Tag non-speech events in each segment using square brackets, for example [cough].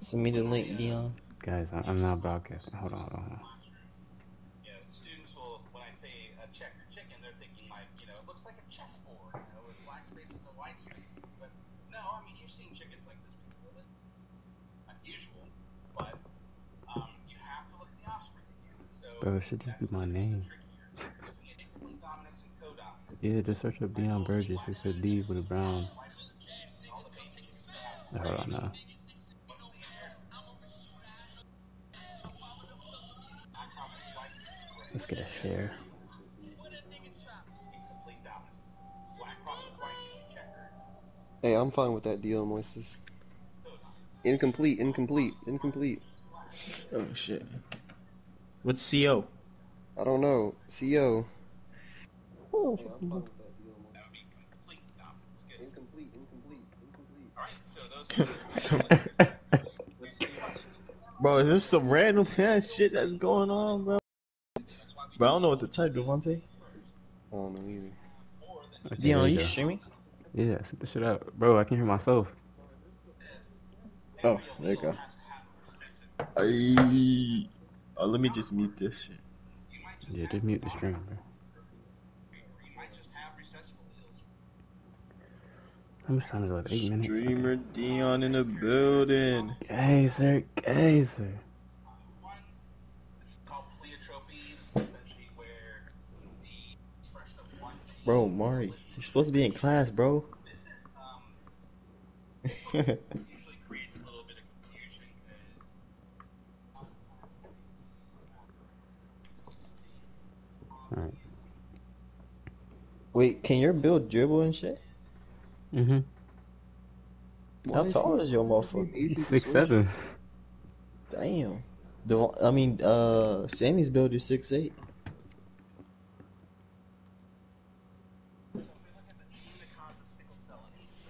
Send me the link, Dion. Guys, I- I'm not broadcasting. Hold on, hold on, hold on. students will, when I say a checker chicken, they're thinking like, you know, it looks like a chessboard, you know, with black spaces and white spaces. But no, I mean, you've seen chickens like this before. They're Unusual, but um, you have to look at the offspring again. So Bro, it should just be my name. trickier. Because we get incomplete dominance and codominance. Yeah, just search up Dion Burgess. It's a D with a brown. Hold on now. Let's get a share. Incomplete dominance. Black cross with white meaning checker. Hey, I'm fine with that deal, Moises. Incomplete, incomplete, incomplete. Oh shit. What's CO? I don't know. CO. Oh, hey, I'm fine with that deal, Moises. Complete dominance. Good. Incomplete, incomplete, incomplete. Alright, [laughs] so those Bro, is this some random ass [laughs] shit that's going on, bro? Bro, I don't know what to type, Devontae. I don't know either. Okay, Dion, there you go. streaming? Yeah, set the shit out. Bro, I can hear myself. Oh, there you go. Ay. Oh, let me just mute this shit. Yeah, just mute the stream, bro. you might just have recessive alleles. How much time is left? Eight minutes? Okay. Dion in the building. Gazer, Gazer. One, this is called pleiotropy. This is essentially where the expression of one gene Bro, Mari, you're supposed to be in class, bro. This is um [laughs] usually creates a little bit of confusion because Alright. Wait, can your build dribble and shit? Mm-hmm. How tall he- is your why he motherfucker? Asian Six seven. Damn. The, I mean, uh, Sammy's build is six eight.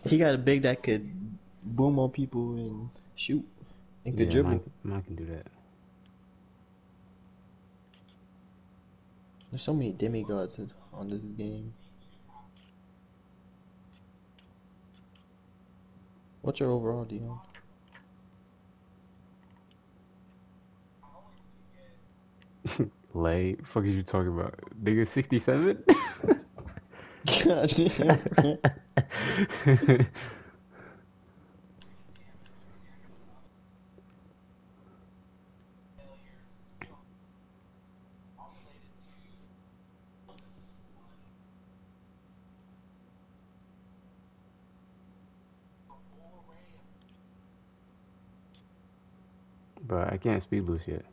He got a big that could boom on people and shoot and could Yeah, dribble. mine, mine can do that. There's so many demigods in- on this game. What's your overall, Dion? [laughs] Lay, fuck is you talking about? Nigga, 67? God damn. But I can't speed boost yet.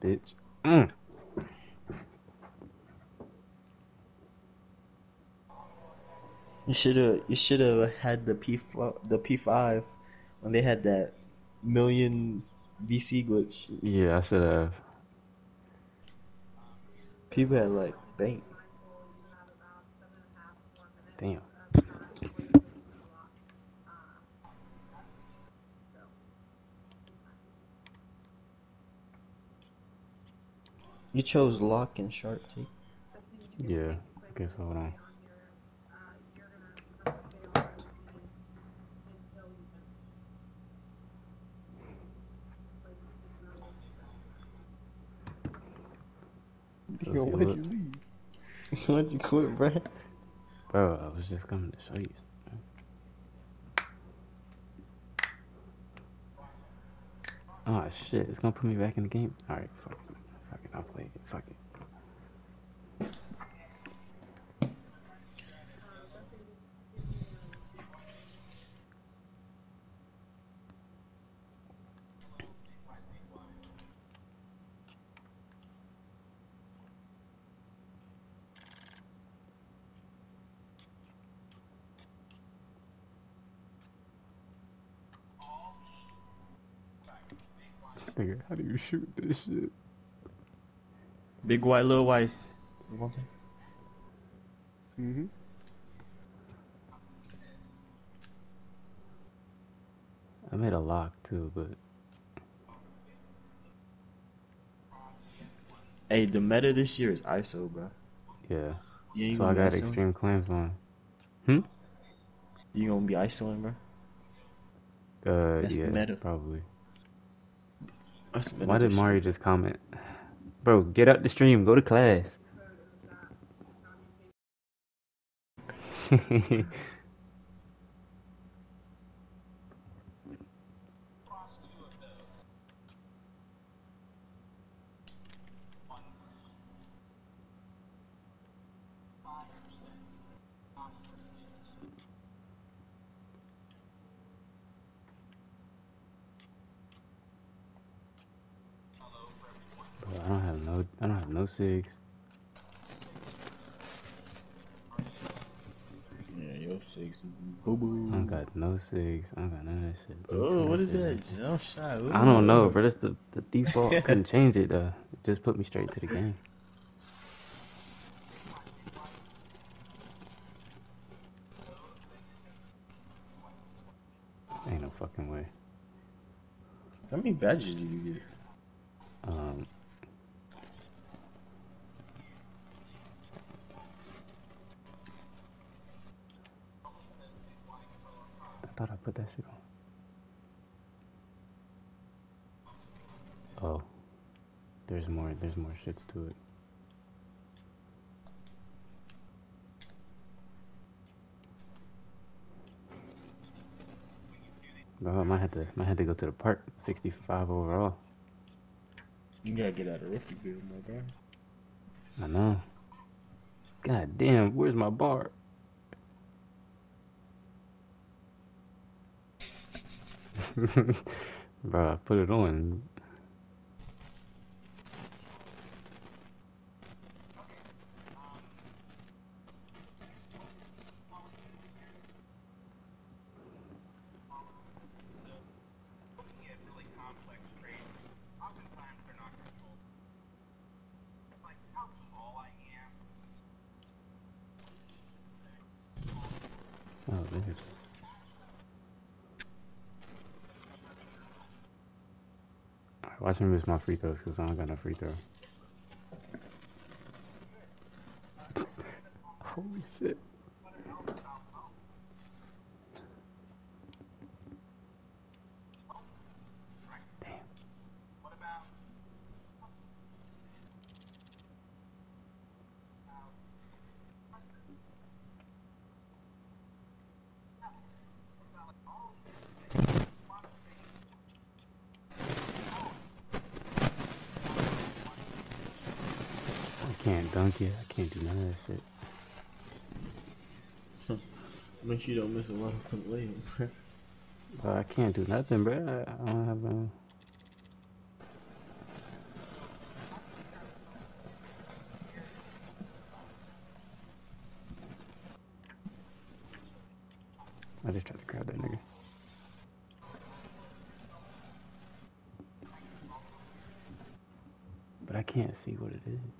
Bitch. Mm. You should have. You should have had the P the P five when they had that million VC glitch. Yeah, I should have. People had like bank. Damn. You chose lock and sharp tape. Yeah. Okay, so hold on. So Yo, see, why'd you leave? [laughs] Why'd you quit, bruh? Bro, I was just coming to show you. Oh shit, it's gonna put me back in the game. Alright, fuck it. Fuck it, I'll play it. Fuck it. Nigga, how do you shoot this shit? Big white, little white. Mm-hmm. I made a lock too, but Hey, the meta this year is ISO, bro. yeah. You ain't So I got ISO? extreme clams on. Hmm? You gonna be Iceland, bro? Uh, That's the yeah, meta. probably. Why did Mario just comment? Bro, get up the stream. Go to class. [laughs] Bro, I don't have no. I don't have no six. Yeah, yo six. Boo I boo. don't got no six. I don't got none of that shit. Oh, what is that? Jump shot. I don't know, bro. That's the the default. I [laughs] couldn't change it though. It just put me straight to the game. Ain't no fucking way. How many badges did you get? Um. I thought I put that shit on. Oh. There's more, there's more shits to it. Bro, I might have to, might have to go to the park. 65 overall. You gotta get out of rookie build, my guy. I know. God damn, where's my bar? [laughs] Bro, I put it on. looking at really complex trades, oftentimes they're not controlled. Like how small I am. Oh, there it is. Alright, watch me miss my free throws because I don't got no free throw. [laughs] Holy shit. Damn. What about I can't dunk it. I can't do none of that shit. Hmm. Make sure you don't miss a lot of quick layup, bro. Bro, I can't do nothing, bro. I I don't have no. I just tried to grab that nigga. But I can't see what it is.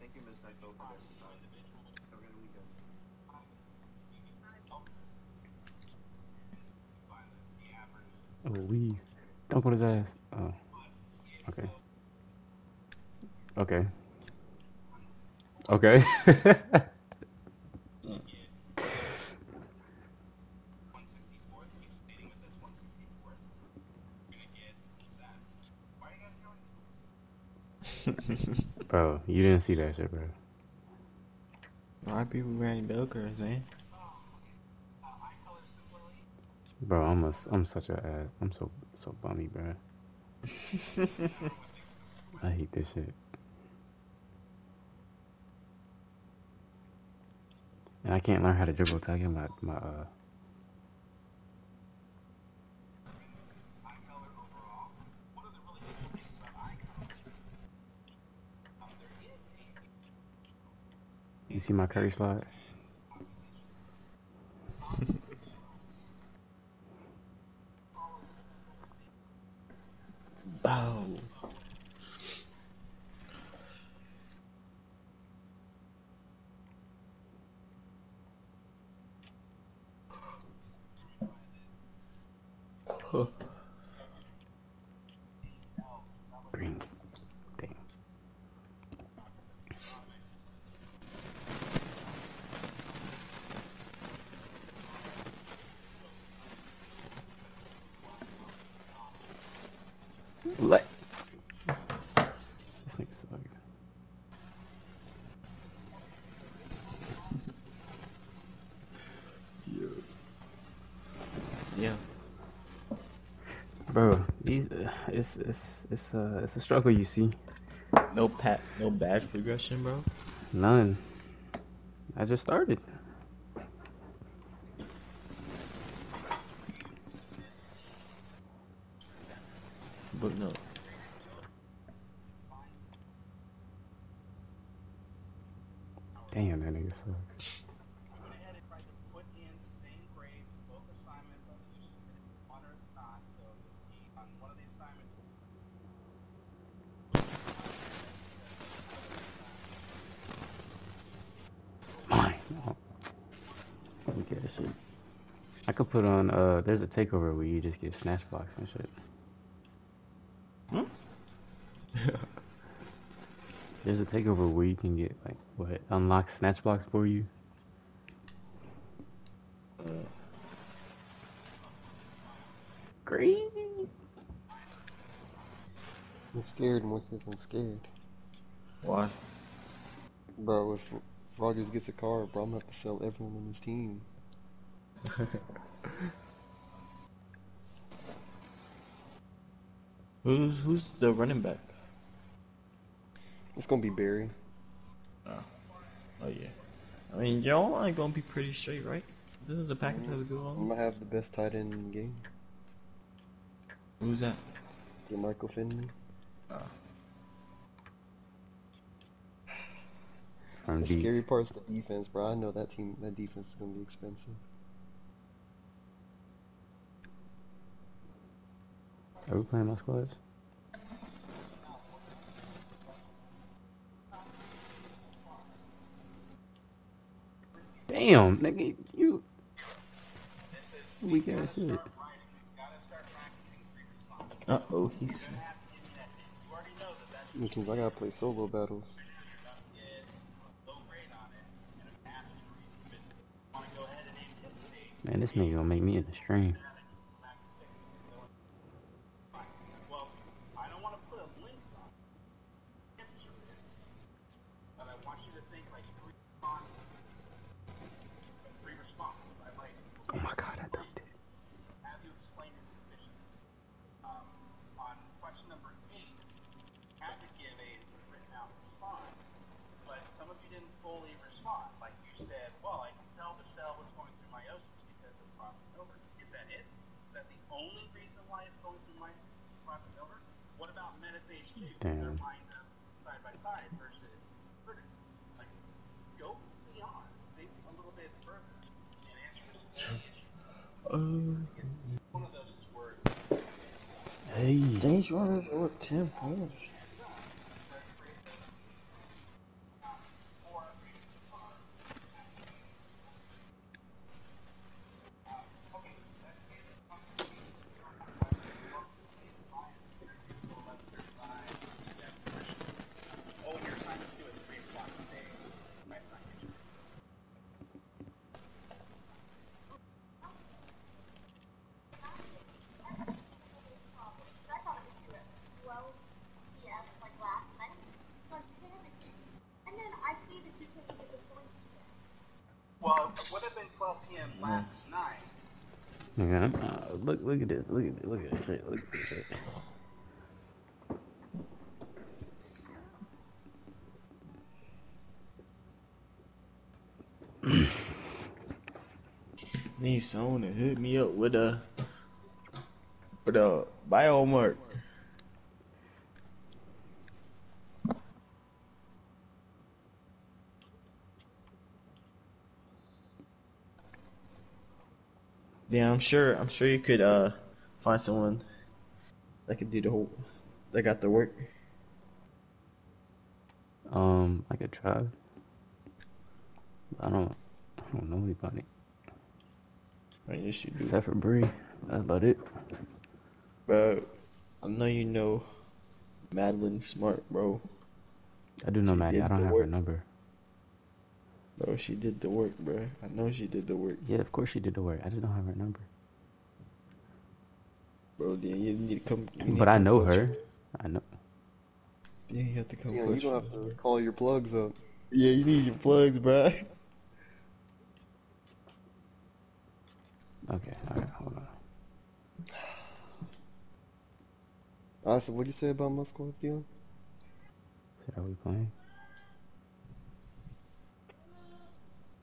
thank you, Miss Nyko, for this. Have a good weekend. Oh, we dunk on his ass. Oh, okay. Okay. Okay. [laughs] 164th? Keep stating with this 164th. You're gonna get that. Why are you guys going? bro, you didn't see that shit, bro. Why people wearing bell curves, man? Eye color similarly. Bro, I'm a, I'm such a ass. I'm so so bummy, bro. [laughs] I hate this shit. And I can't learn how to dribble till I get my my uh. Eye color overall. What are the really cool things about eye color? You see my Curry slide? Oh. Huh. Green. Damn. What? This nigga sucks. Yeah. Bro, it's it's it's uh it's a struggle you see. No pat, no badge progression, bro. None. I just started. But no. Damn, that nigga sucks. I went ahead and tried to put in the same grade for both assignments, whether you submitted one or not. So you'll see on one of the assignments. Mine. Oh. Look at that shit. I could put on uh there's a takeover where you just get snatch blocks and shit. Hmm? [laughs] There's a takeover where you can get like what unlock snatch blocks for you. Green. I'm scared, Moises. I'm scared. Why? Bro, if Rodgers gets a car, bro, I'm gonna have to sell everyone on his team. [laughs] Who's who's the running back? It's gonna be Barry. Oh oh yeah. I mean, y'all are gonna be pretty straight, right? This is the Packers have a good I'm one? gonna have the best tight end in the game. Who's that? Oh. Jermichael Finley. From The deep. scary part's the defense, bro. I know that team, that defense is gonna be expensive. Are we playing my squads? Damn, nigga, you weak ass shit. Uh oh, he's. Which means I gotta play solo battles. Man, this nigga gonna make me in the stream. Well, I don't want to put a link on the answer is, but I want you to think like three responses. Three responses. I like Oh my god, I dumped it. have you explain it sufficiently. Um, on question number eight, you have to give a written out response, but some of you didn't fully. Like you said, well, I can tell the cell was going through meiosis because of crossing over. Is that it? Is that the only reason why it's going through my crossing over? What about metaphase two? They're Damn. lined up side by side versus vertical. Like, go beyond. Think a little bit further and answer this issue. Uh, One of those is word. Hey, Days runners or Tim Holmes. Oh, your assignment's due at 3 o'clock today. My assignment. I thought it was due at 12 p.m. like last night. So I'm panicking. And then I see that you changed it to 3 p.m. Well, it would have been 12 p.m. last night. I'm, uh, look, look at this, look at this, look at this shit, look at this shit. Need someone to hit me up with a with a biomark. I'm sure. I'm sure you could uh find someone that could do the whole that got the work. Um, I could try. I don't. I don't know anybody I yes, you do. except for Bree. That's about it. Bro, I know you know Madeline Smart, bro. I do know Maddie. I don't have her number. Bro, she did the work, bro. I know she did the work, Yeah, of course she did the work. I just don't have her number. bro. Then you need to come. need But to I know her. for. I know. Yeah, you have to come. Dion, clutch you gonna for have to bro. call your plugs up. Yeah, you need your plugs, bro. [laughs] Okay. All right. Hold on. Alright, so what'd you say about my squads, Dion? So are we playing?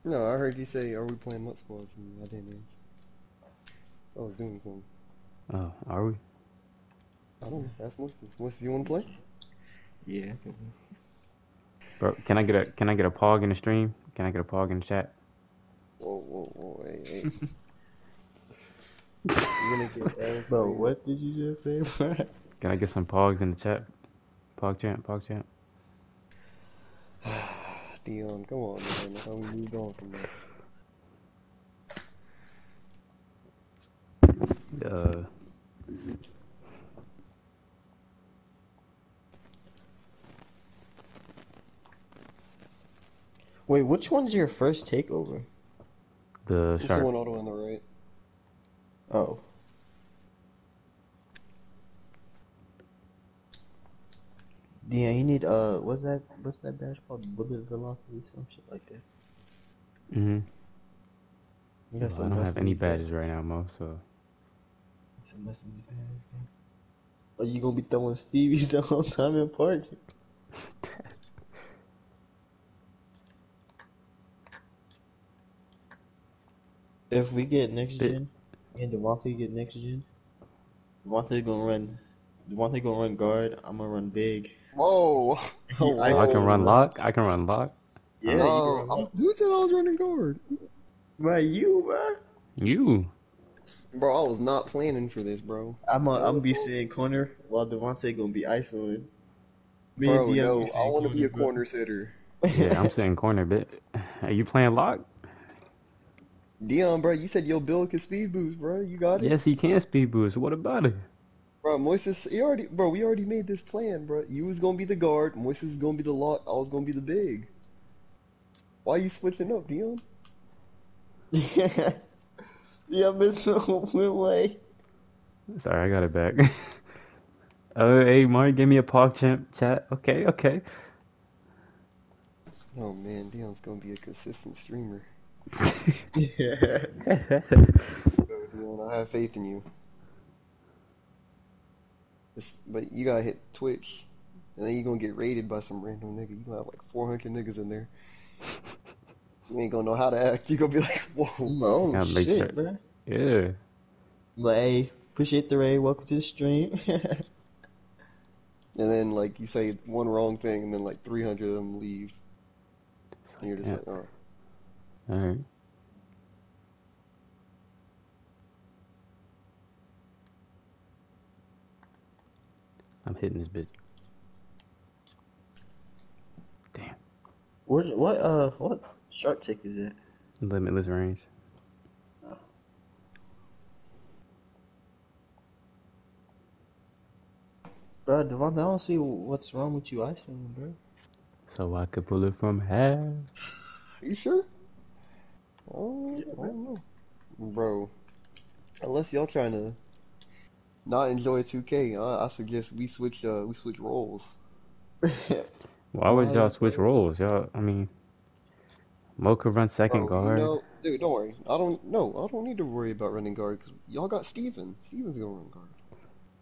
No, I heard you say, are we playing MUT Squads? And I didn't answer. I was doing something. Oh, are we? I don't know. Ask Moises. Moises, you wanna play? Yeah. Bro, can I get a can I get a pog in the stream? Can I get a pog in the chat? Whoa, whoa, whoa, hey, hey. You're gonna get [laughs] ass Bro, what did you just say. Can I get some pogs in the chat? Pog champ, pog champ. [sighs] [sighs] [sighs] Dion, come on, man. How we moved on from this? Uh, Wait, which one's your first takeover? the It's the shark. one auto on the right. Oh. Yeah, you need uh, what's that? What's that badge called? Bullet velocity, some shit like that. Mm-hmm. You got I don't have any badges right now, Mo. So Some must need badge. man. Are you gonna be throwing Stevies [laughs] the whole time in park? [laughs] If we get next Bit- gen, and Devontae get next gen, Devontae gonna run. Devontae gonna run guard. I'm gonna run big. Whoa! [laughs] Oh, I I can run lock. I can run lock. Yeah, you no, can run I'm- who said I was running guard? Bro, you, bro. You. Bro, I was not planning for this, bro. I'm a, I'm gonna be sitting corner while Devontae gonna be isoing. Me Bro, and no, gonna I want to be a bro. corner sitter. [laughs] Yeah, I'm sitting corner bit. Are you playing lock? Dion, bro, you said your build can speed boost, bro. You got it, Yes, he can speed boost. What about it? Bro. Moises, he already, bro. We already made this plan, bro. You was gonna be the guard. Moises is gonna be the lock. I was gonna be the big. Why are you switching up, Dion? [laughs] yeah, yeah, Miss went way. Sorry, I got it back. [laughs] Oh, hey, Mark, give me a pog champ chat. Okay, okay. Oh man, Dion's gonna be a consistent streamer. [laughs] Yeah. Go, Dion. I have faith in you. It's, but you gotta hit Twitch, and then you gonna get raided by some random nigga. You gonna have like 400 niggas in there. You ain't gonna know how to act. [laughs] You gonna be like, whoa. No Gotta make shit, sure- bro. yeah. But hey, appreciate the raid. Welcome to the stream. [laughs] And then like you say one wrong thing, and then like 300 of them leave, It's and you're just yeah. like, oh. All right. I'm hitting this bitch. Damn. Where's what uh what shark tick is it? Limitless range. Bro, Devontae, I don't see what's wrong with you icing, bro. So I could pull it from half. Are you sure? Oh, I don't know. Bro, unless y'all trying to not enjoy 2K, I, I suggest we switch uh we switch roles. [laughs] Why would y'all switch roles? Y'all, I mean, Mo could run second Bro, guard. you know, dude, don't worry. I don't no, I don't need to worry about running guard because y'all got Steven. Steven's gonna run guard.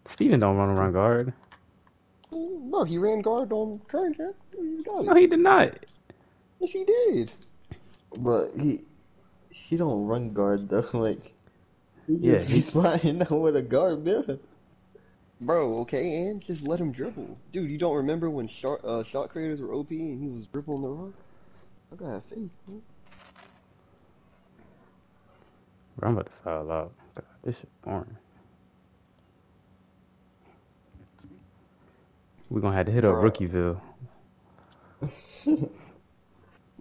Steven don't run around guard. Bro, he ran guard on current gen. He's got No, he did not. Yes, he did. But he he don't run guard though. [laughs] Like he Yeah, just be he- spotting [laughs] out with a guard build. Bro, okay, and just let him dribble. Dude, you don't remember when shot uh, shot creators were OP and he was dribbling the rock? I gotta have faith, man. Bro, I'm about to foul out. God, this shit boring. We're gonna have to hit up Bruh. Rookieville. [laughs]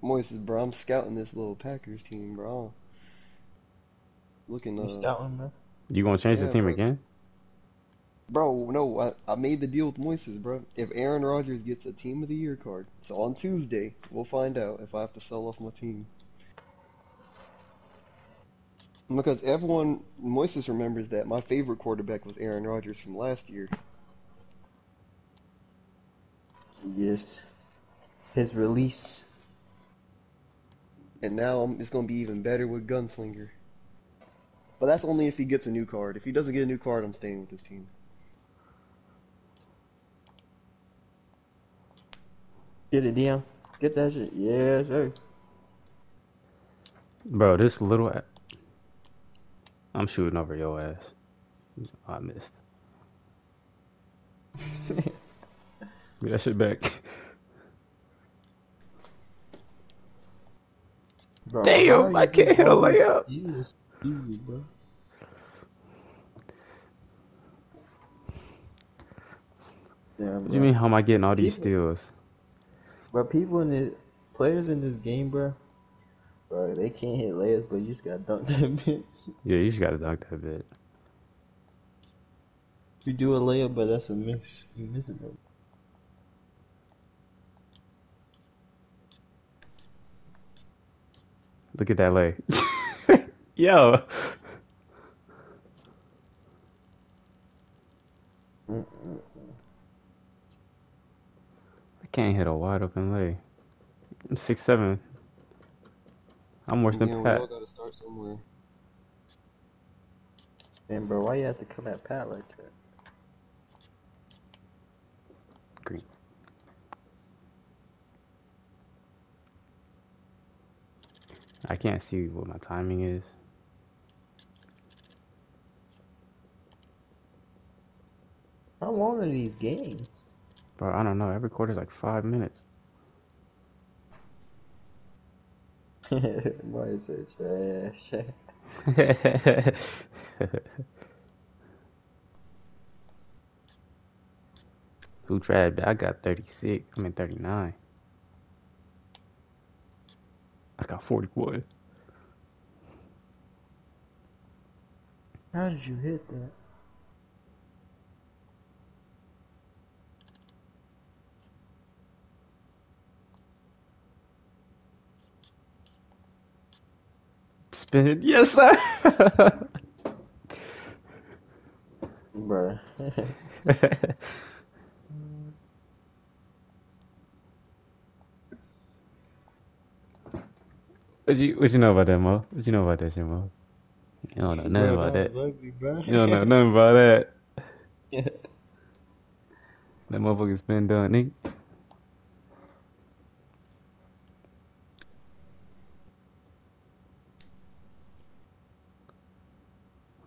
Moises, bro, I'm scouting this little Packers team, bro. Looking, You uh, scouting, bro? You gonna change the team bro. again? bro, no, I, I made the deal with Moises, bro. If Aaron Rodgers gets a Team of the Year card, so on Tuesday, we'll find out if I have to sell off my team. Because everyone, Moises remembers that my favorite quarterback was Aaron Rodgers from last year. Yes. His release. And now it's going to be even better with Gunslinger. But that's only if he gets a new card. If he doesn't get a new card, I'm staying with this team. Get it, Dion. Get that shit. Yeah, sir. Bro, this little. I'm shooting over your ass. I missed. [laughs] Get that shit back. Bro, Damn, I can't hit a all these layup. Easy, bro. What do you mean? How am I getting all these People- steals? But people in the players in this game, bro, bro, they can't hit layups, but you just got dunk that [laughs] bitch. Yeah, you just gotta dunk that bit. You do a layup, but that's a miss. You miss it though. Look at that lay. [laughs] Yo. I can't hit a wide open lay. I'm six seven. I'm worse than Yeah, we Pat. all got to start somewhere. Man, bro, why you have to come at Pat like that? Green. I can't see what my timing is. How long are these games? Bro, I don't know. Every quarter's like five minutes. Why is it trash? [laughs] Who tried? I got 36. I mean 39. I got 41. How did you hit that? Spin. Yes, sir. Bruh. what you what you know about that, Mo? What you know about that shit, Mo? You don't know nothing about that. ugly. You don't know nothing about that. [laughs] That motherfucker's been done, nigga.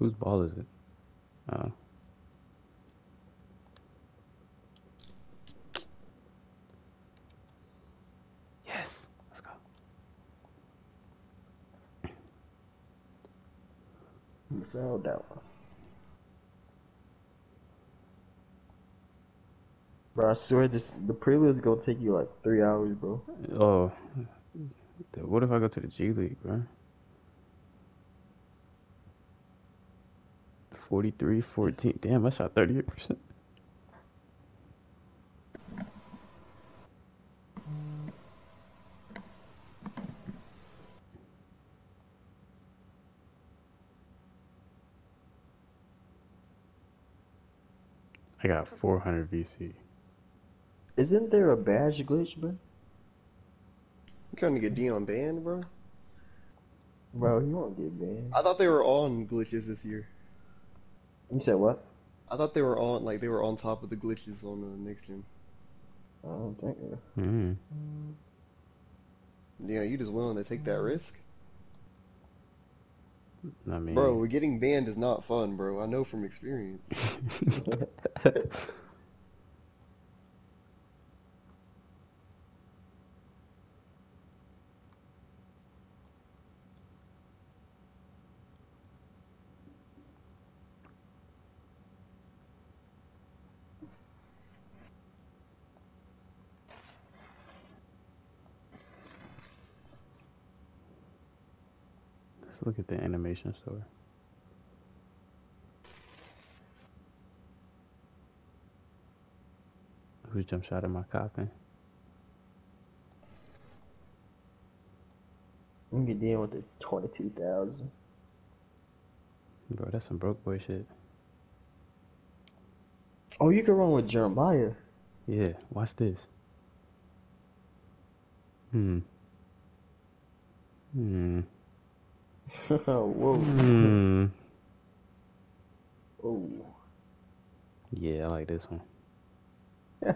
Whose ball is it? Oh. Yes. Let's go. You fouled out. Bro, I swear this the prelude is gonna take you like three hours, bro. Oh. What if I go to the G League, bro? 43 14. Damn, I shot 38%. I got 400 VC. Isn't there a badge glitch, bro? You trying to get Dion banned, bro? Bro, he won't get banned. I thought they were on glitches this year. You said what? I thought they were on, like, they were on top of the glitches on the next gen. I don't think so. Mm. Yeah, you just willing to take that risk? I mean, Bro, getting banned is not fun, bro. I know from experience. [laughs] [laughs] [laughs] look at the animation store. Who's jump shot at my copping? I'm gonna deal with the twenty-two thousand. Bro, that's some broke boy shit. Oh, you can run with Jeremiah. Yeah, watch this. Hmm. Hmm. [laughs] Whoa. Hmm. Oh. Yeah, I like this one. [laughs]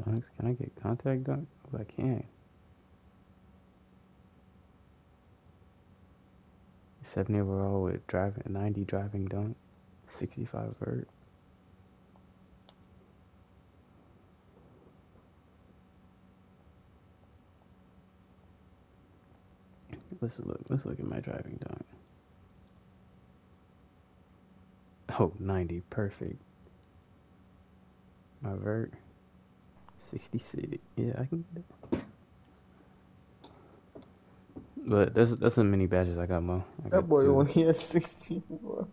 Dunks, can I get contact dunk? Oh, I can. 70 overall with driving, 90 driving dunk, 65 vert. Let's look. Let's look at my driving dunk. Oh, 90, perfect. My vert, 66. Yeah, I can do it. But that's that's the many badges I got, Mo. I That got boy two. only has sixteen more.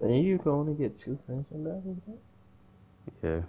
And you can only get two finishing badges. Yeah.